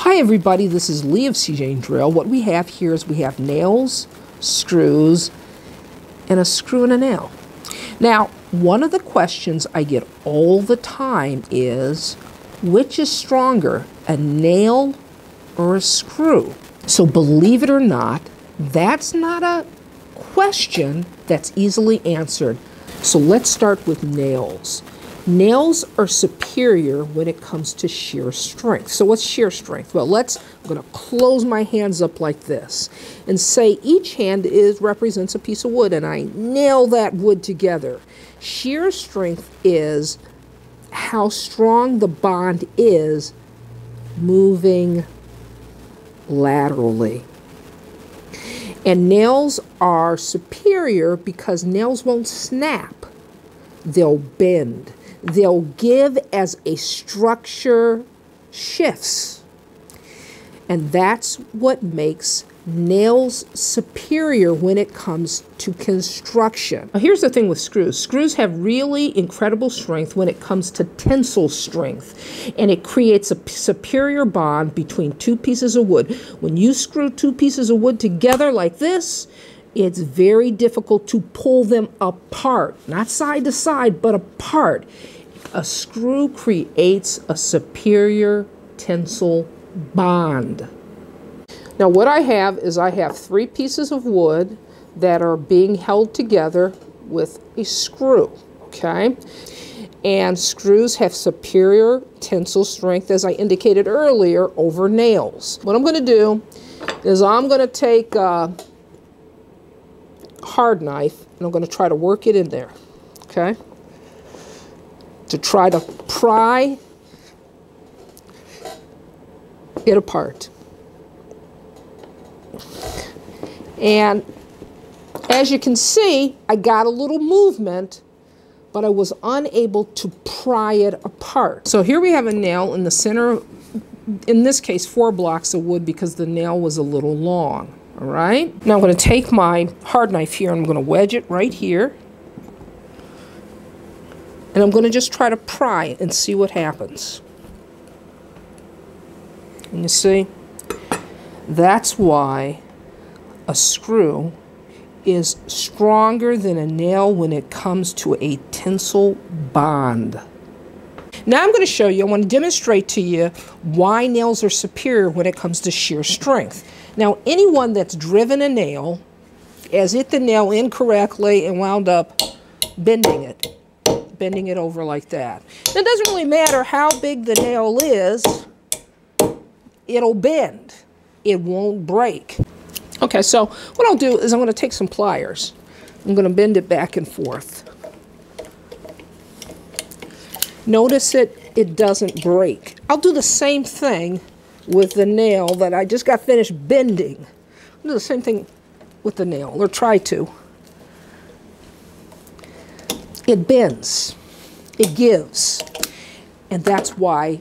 Hi everybody, this is Lee of CJ Drill. What we have here is we have nails, screws, and a screw and a nail. Now, one of the questions I get all the time is, which is stronger, a nail or a screw? So believe it or not, that's not a question that's easily answered. So let's start with nails. Nails are superior when it comes to shear strength. So what's shear strength? Well, let's, I'm going to close my hands up like this and say each hand is represents a piece of wood and I nail that wood together. Shear strength is how strong the bond is moving laterally. And nails are superior because nails won't snap. They'll bend they'll give as a structure shifts. And that's what makes nails superior when it comes to construction. Now here's the thing with screws. Screws have really incredible strength when it comes to tensile strength and it creates a superior bond between two pieces of wood. When you screw two pieces of wood together like this, it's very difficult to pull them apart, not side to side, but apart. A screw creates a superior tensile bond. Now what I have is I have three pieces of wood that are being held together with a screw, okay? And screws have superior tensile strength, as I indicated earlier, over nails. What I'm going to do is I'm going to take a hard knife and I'm going to try to work it in there, okay? To try to pry it apart. And as you can see, I got a little movement, but I was unable to pry it apart. So here we have a nail in the center, in this case, four blocks of wood because the nail was a little long, all right? Now I'm gonna take my hard knife here and I'm gonna wedge it right here. And I'm gonna just try to pry and see what happens. And you see, that's why a screw is stronger than a nail when it comes to a tensile bond. Now I'm going to show you, I want to demonstrate to you why nails are superior when it comes to shear strength. Now anyone that's driven a nail has hit the nail incorrectly and wound up bending it, bending it over like that. It doesn't really matter how big the nail is, it'll bend. It won't break. Okay, so what I'll do is I'm going to take some pliers. I'm going to bend it back and forth. Notice it, it doesn't break. I'll do the same thing with the nail that I just got finished bending. I'll do the same thing with the nail, or try to. It bends. It gives. And that's why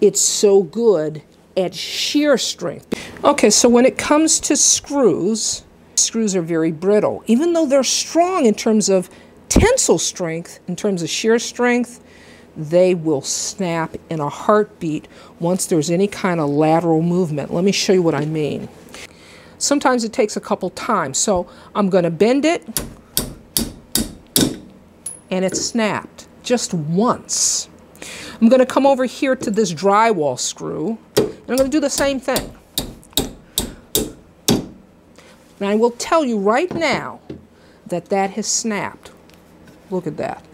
it's so good at shear strength. Okay, so when it comes to screws, screws are very brittle. Even though they're strong in terms of tensile strength, in terms of shear strength, they will snap in a heartbeat once there's any kind of lateral movement. Let me show you what I mean. Sometimes it takes a couple times. So I'm going to bend it, and it snapped just once. I'm going to come over here to this drywall screw, and I'm going to do the same thing. And I will tell you right now that that has snapped. Look at that.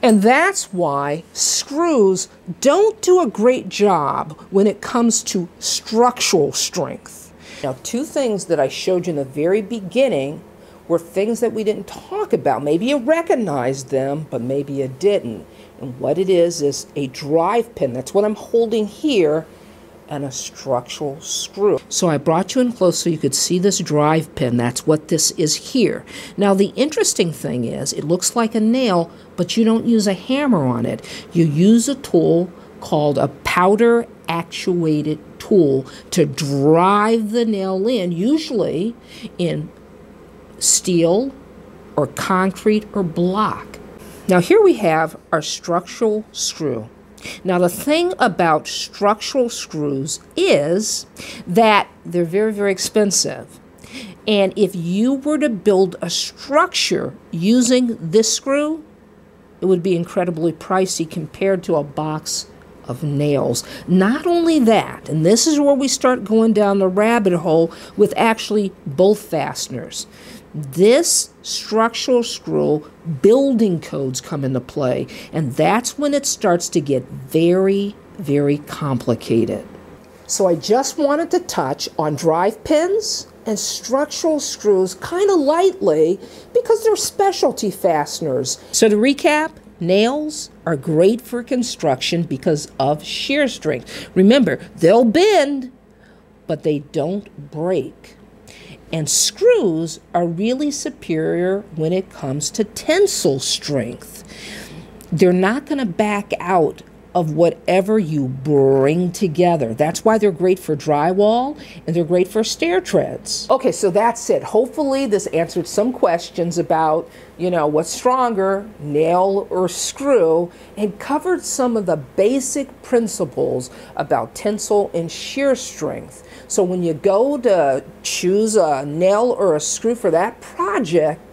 And that's why screws don't do a great job when it comes to structural strength. Now, two things that I showed you in the very beginning were things that we didn't talk about. Maybe you recognized them, but maybe you didn't. And what it is is a drive pin. That's what I'm holding here and a structural screw. So I brought you in close so you could see this drive pin. That's what this is here. Now the interesting thing is it looks like a nail, but you don't use a hammer on it. You use a tool called a powder actuated tool to drive the nail in, usually in steel or concrete or block. Now here we have our structural screw. Now, the thing about structural screws is that they're very, very expensive. And if you were to build a structure using this screw, it would be incredibly pricey compared to a box of nails. Not only that, and this is where we start going down the rabbit hole with actually both fasteners. This structural screw building codes come into play, and that's when it starts to get very, very complicated. So I just wanted to touch on drive pins and structural screws kind of lightly because they're specialty fasteners. So to recap, nails are great for construction because of shear strength. Remember, they'll bend, but they don't break. And screws are really superior when it comes to tensile strength. They're not going to back out of whatever you bring together. That's why they're great for drywall and they're great for stair treads. Okay, so that's it. Hopefully, this answered some questions about, you know, what's stronger, nail or screw, and covered some of the basic principles about tensile and shear strength. So when you go to choose a nail or a screw for that project,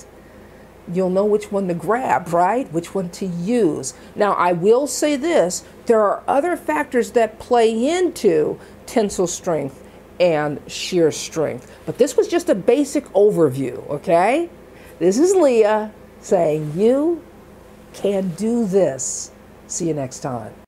you'll know which one to grab, right? Which one to use. Now, I will say this there are other factors that play into tensile strength and shear strength, but this was just a basic overview, okay? This is Leah saying, You can do this. See you next time.